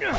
Yeah.